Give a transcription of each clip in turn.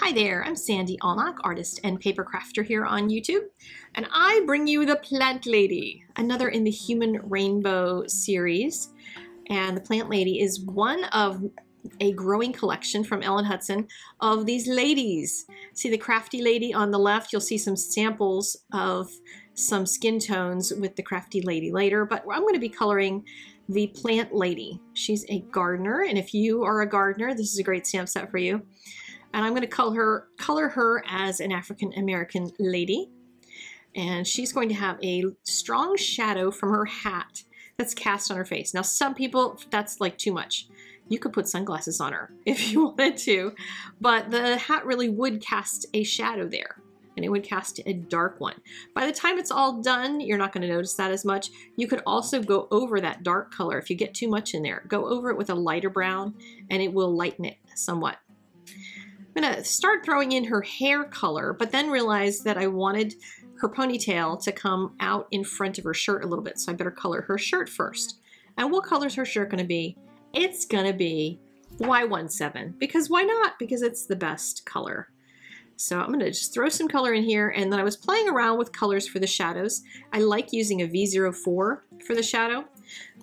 Hi there, I'm Sandy Allnock, artist and paper crafter here on YouTube, and I bring you the Plant Lady, another in the Human Rainbow series. And the Plant Lady is one of a growing collection from Ellen Hutson of these ladies. See the crafty lady on the left, you'll see some samples of some skin tones with the crafty lady later, but I'm going to be coloring the plant lady. She's a gardener, and if you are a gardener, this is a great stamp set for you and I'm going to color her, color her as an African American lady. And she's going to have a strong shadow from her hat that's cast on her face. Now, some people, that's like too much. You could put sunglasses on her if you wanted to, but the hat really would cast a shadow there and it would cast a dark one. By the time it's all done, you're not going to notice that as much. You could also go over that dark color if you get too much in there. Go over it with a lighter brown and it will lighten it somewhat. I'm going to start throwing in her hair color, but then realized that I wanted her ponytail to come out in front of her shirt a little bit, so I better color her shirt first. And what color is her shirt going to be? It's going to be Y17, because why not? Because it's the best color. So I'm going to just throw some color in here, and then I was playing around with colors for the shadows. I like using a V04 for the shadow,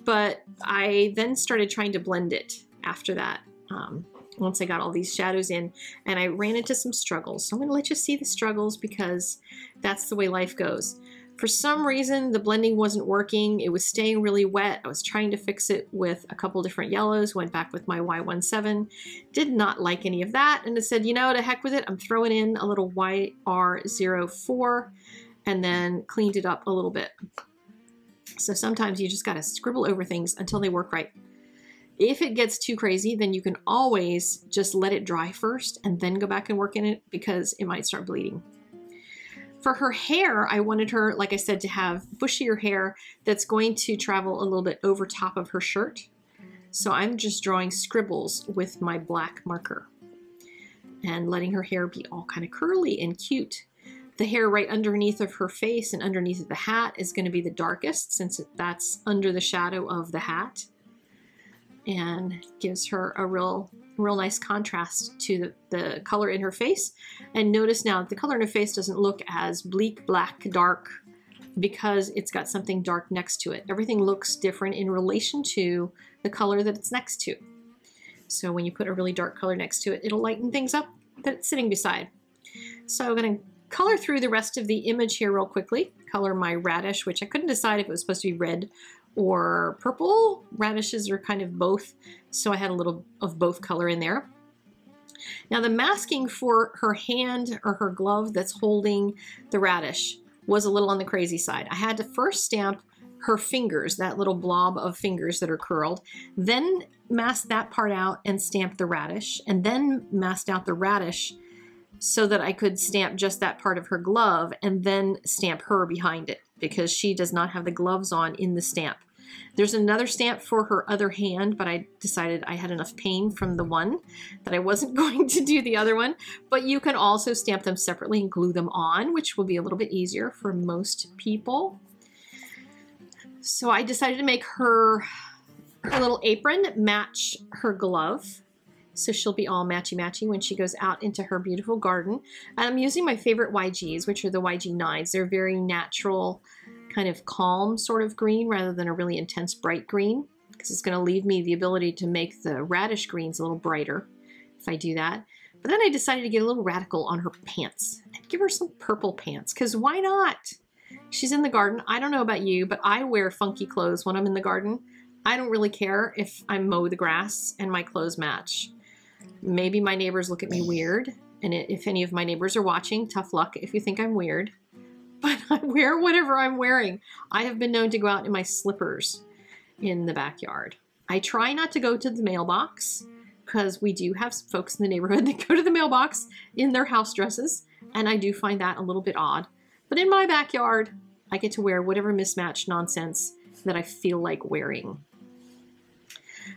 but I then started trying to blend it after that. Um, once I got all these shadows in and I ran into some struggles. So I'm going to let you see the struggles because that's the way life goes. For some reason, the blending wasn't working. It was staying really wet. I was trying to fix it with a couple different yellows, went back with my Y17. Did not like any of that and I said, you know, to heck with it. I'm throwing in a little YR04 and then cleaned it up a little bit. So sometimes you just got to scribble over things until they work right. If it gets too crazy, then you can always just let it dry first and then go back and work in it because it might start bleeding. For her hair, I wanted her, like I said, to have bushier hair that's going to travel a little bit over top of her shirt. So I'm just drawing scribbles with my black marker and letting her hair be all kind of curly and cute. The hair right underneath of her face and underneath of the hat is going to be the darkest since that's under the shadow of the hat and gives her a real real nice contrast to the, the color in her face. And notice now the color in her face doesn't look as bleak, black, dark because it's got something dark next to it. Everything looks different in relation to the color that it's next to. So when you put a really dark color next to it, it'll lighten things up that it's sitting beside. So I'm to color through the rest of the image here real quickly. Color my radish, which I couldn't decide if it was supposed to be red or purple. Radishes are kind of both, so I had a little of both color in there. Now the masking for her hand or her glove that's holding the radish was a little on the crazy side. I had to first stamp her fingers, that little blob of fingers that are curled, then mask that part out and stamp the radish, and then masked out the radish so that I could stamp just that part of her glove and then stamp her behind it because she does not have the gloves on in the stamp. There's another stamp for her other hand, but I decided I had enough pain from the one that I wasn't going to do the other one. But you can also stamp them separately and glue them on, which will be a little bit easier for most people. So I decided to make her, her little apron match her glove. So she'll be all matchy-matchy when she goes out into her beautiful garden. I'm using my favorite YGs, which are the YG9s. They're very natural, kind of calm sort of green rather than a really intense bright green because it's going to leave me the ability to make the radish greens a little brighter if I do that. But then I decided to get a little radical on her pants and give her some purple pants because why not? She's in the garden. I don't know about you, but I wear funky clothes when I'm in the garden. I don't really care if I mow the grass and my clothes match. Maybe my neighbors look at me weird, and if any of my neighbors are watching, tough luck if you think I'm weird. But I wear whatever I'm wearing. I have been known to go out in my slippers in the backyard. I try not to go to the mailbox because we do have folks in the neighborhood that go to the mailbox in their house dresses, and I do find that a little bit odd. But in my backyard, I get to wear whatever mismatched nonsense that I feel like wearing.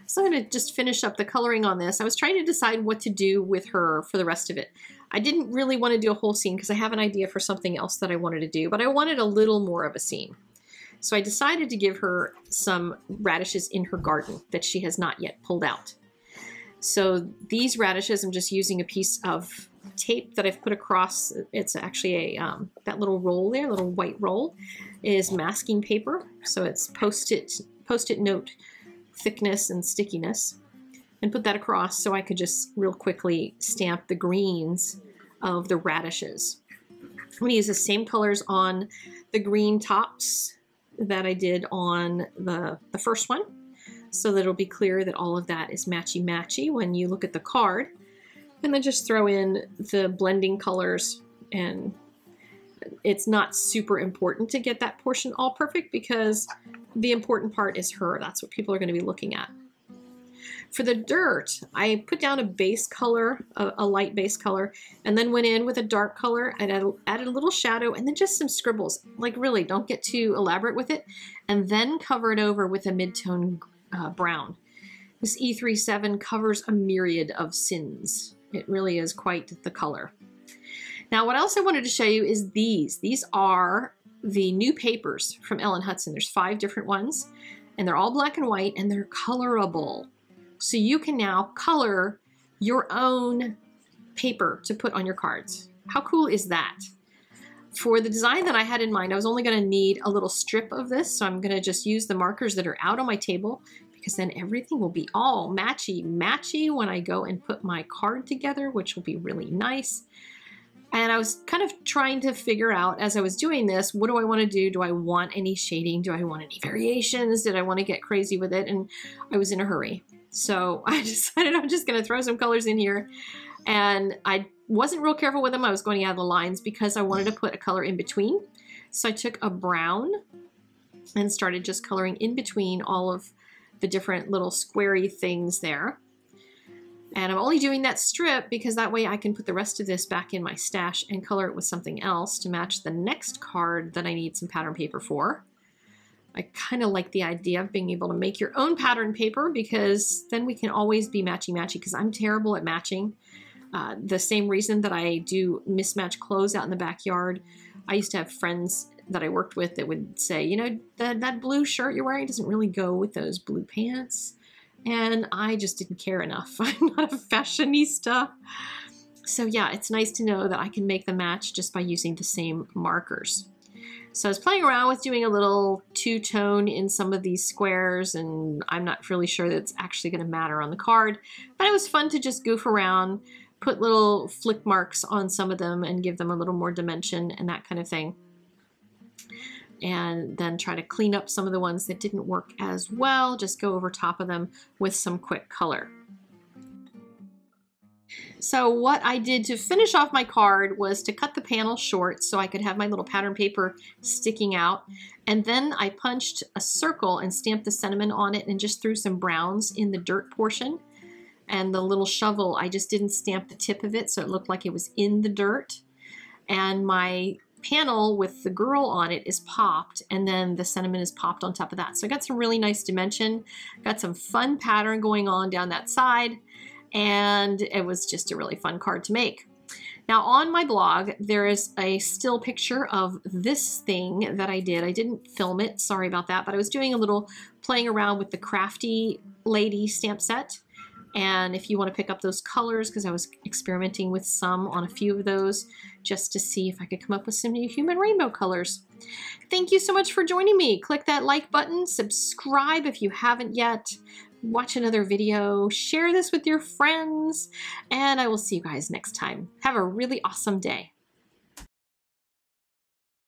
So I'm going to just finish up the coloring on this. I was trying to decide what to do with her for the rest of it. I didn't really want to do a whole scene because I have an idea for something else that I wanted to do, but I wanted a little more of a scene. So I decided to give her some radishes in her garden that she has not yet pulled out. So these radishes, I'm just using a piece of tape that I've put across, it's actually a, um, that little roll there, little white roll, is masking paper. So it's post-it post-it note thickness and stickiness. And put that across so I could just real quickly stamp the greens of the radishes. I'm going to use the same colors on the green tops that I did on the, the first one so that it'll be clear that all of that is matchy-matchy when you look at the card. And then just throw in the blending colors and it's not super important to get that portion all perfect because the important part is her. That's what people are going to be looking at. For the dirt, I put down a base color, a, a light base color, and then went in with a dark color and added, a little shadow and then just some scribbles. Like really, don't get too elaborate with it. And then cover it over with a mid-tone uh, brown. This E37 covers a myriad of sins. It really is quite the color. Now, what else I wanted to show you is these. These are the new papers from Ellen Hutson. There's five different ones, and they're all black and white, and they're colorable. So you can now color your own paper to put on your cards. How cool is that? For the design that I had in mind, I was only going to need a little strip of this, so I'm going to just use the markers that are out on my table because then everything will be all matchy matchy when I go and put my card together, which will be really nice. And I was kind of trying to figure out as I was doing this, what do I want to do? Do I want any shading? Do I want any variations? Did I want to get crazy with it? And I was in a hurry. So I decided I'm just going to throw some colors in here. And I wasn't real careful with them. I was going out of the lines because I wanted to put a color in between. So I took a brown and started just coloring in between all of the different little squarey things there. And I'm only doing that strip because that way I can put the rest of this back in my stash and color it with something else to match the next card that I need some pattern paper for. I kind of like the idea of being able to make your own pattern paper because then we can always be matchy-matchy because I'm terrible at matching. Uh, the same reason that I do mismatch clothes out in the backyard. I used to have friends that I worked with that would say, you know, that, that blue shirt you're wearing doesn't really go with those blue pants. And I just didn't care enough. I'm not a fashionista. So yeah, it's nice to know that I can make the match just by using the same markers. So I was playing around with doing a little two-tone in some of these squares, and I'm not really sure that it's actually going to matter on the card, but it was fun to just goof around, put little flick marks on some of them and give them a little more dimension and that kind of thing. And then try to clean up some of the ones that didn't work as well, just go over top of them with some quick color. So what I did to finish off my card was to cut the panel short so I could have my little pattern paper sticking out. And then I punched a circle and stamped the sentiment on it and just threw some browns in the dirt portion. And the little shovel, I just didn't stamp the tip of it so it looked like it was in the dirt. And my panel with the girl on it is popped and then the sentiment is popped on top of that. So I got some really nice dimension, got some fun pattern going on down that side and it was just a really fun card to make. Now on my blog, there is a still picture of this thing that I did. I didn't film it, sorry about that, but I was doing a little playing around with the Crafty Lady stamp set. And if you want to pick up those colors, because I was experimenting with some on a few of those, just to see if I could come up with some new human rainbow colors. Thank you so much for joining me. Click that like button, subscribe if you haven't yet watch another video, share this with your friends, and I will see you guys next time. Have a really awesome day.